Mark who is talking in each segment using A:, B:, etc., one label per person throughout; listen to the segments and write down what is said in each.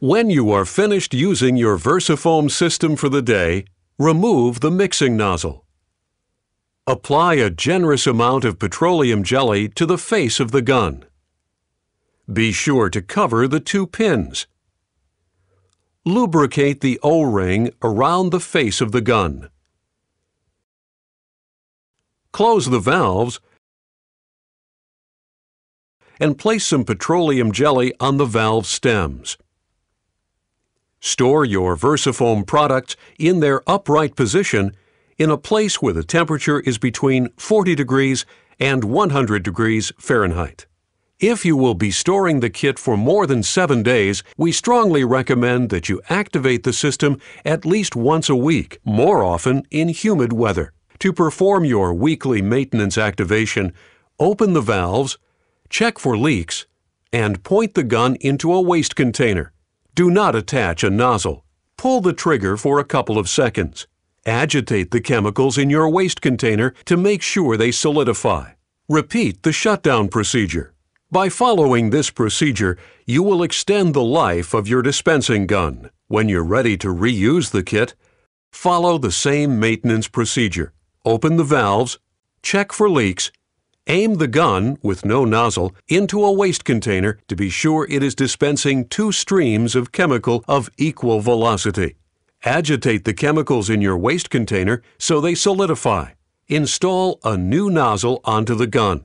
A: When you are finished using your Versafoam system for the day, remove the mixing nozzle. Apply a generous amount of petroleum jelly to the face of the gun. Be sure to cover the two pins. Lubricate the O-ring around the face of the gun. Close the valves and place some petroleum jelly on the valve stems. Store your Versafoam products in their upright position in a place where the temperature is between 40 degrees and 100 degrees Fahrenheit. If you will be storing the kit for more than seven days, we strongly recommend that you activate the system at least once a week, more often in humid weather. To perform your weekly maintenance activation, open the valves, check for leaks, and point the gun into a waste container. Do not attach a nozzle. Pull the trigger for a couple of seconds. Agitate the chemicals in your waste container to make sure they solidify. Repeat the shutdown procedure. By following this procedure, you will extend the life of your dispensing gun. When you're ready to reuse the kit, follow the same maintenance procedure. Open the valves, check for leaks, aim the gun, with no nozzle, into a waste container to be sure it is dispensing two streams of chemical of equal velocity. Agitate the chemicals in your waste container so they solidify. Install a new nozzle onto the gun.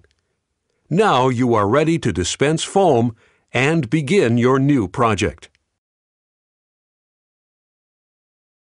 A: Now you are ready to dispense foam and begin your new project.